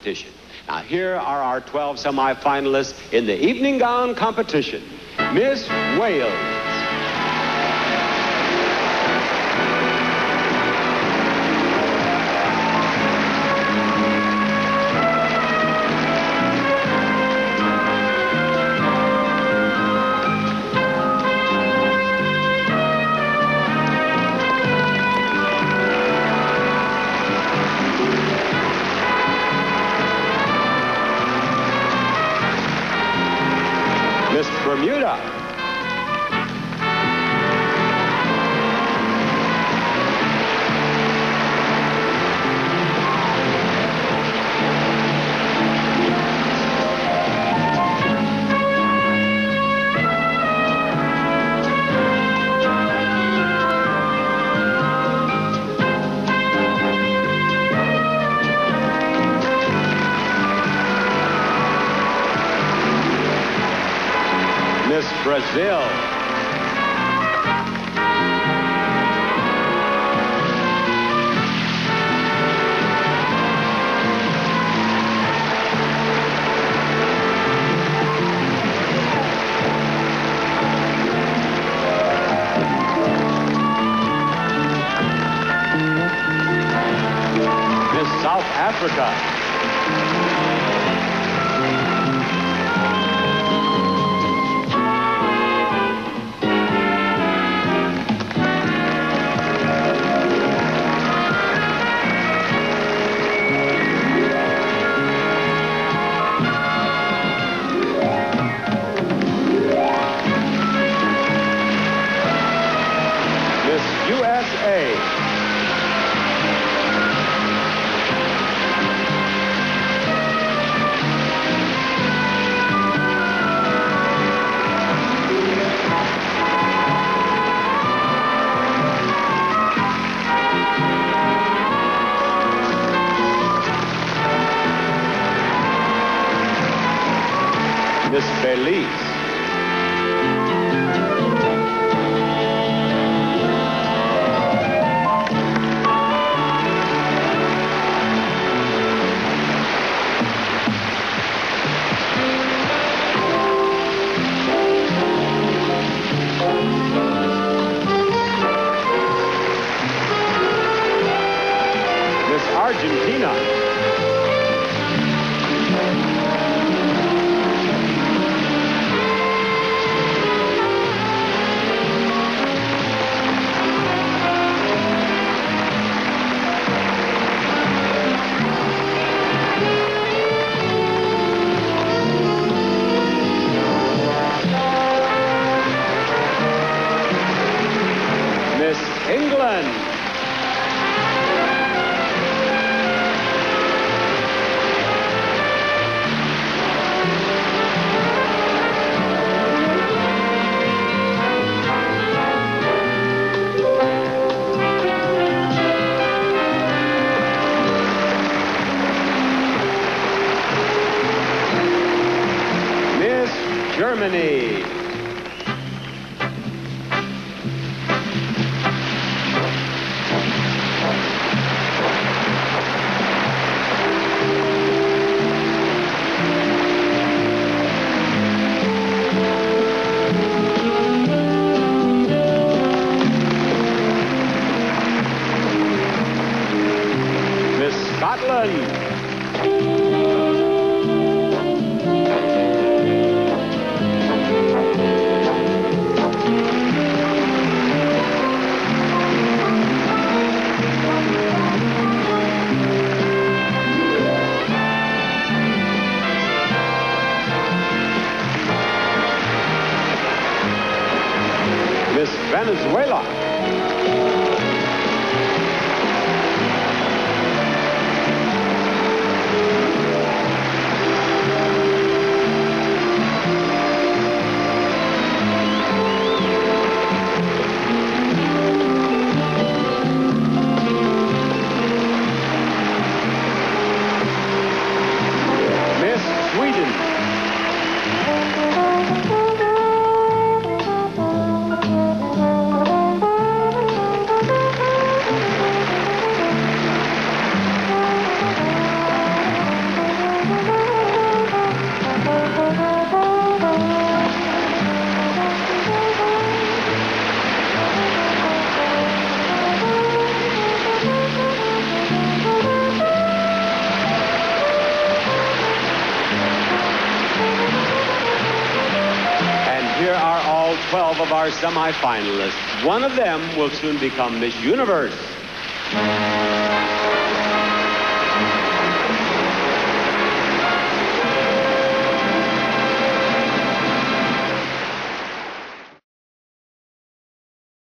competition. Now, here are our 12 semifinalists in the evening gown competition. Miss Wales. Bermuda. Brazil. Miss South Africa. USA. Miss Belize. Miss England. Miss Germany. Miss Venezuela. 12 of our semifinalists. One of them will soon become Miss Universe.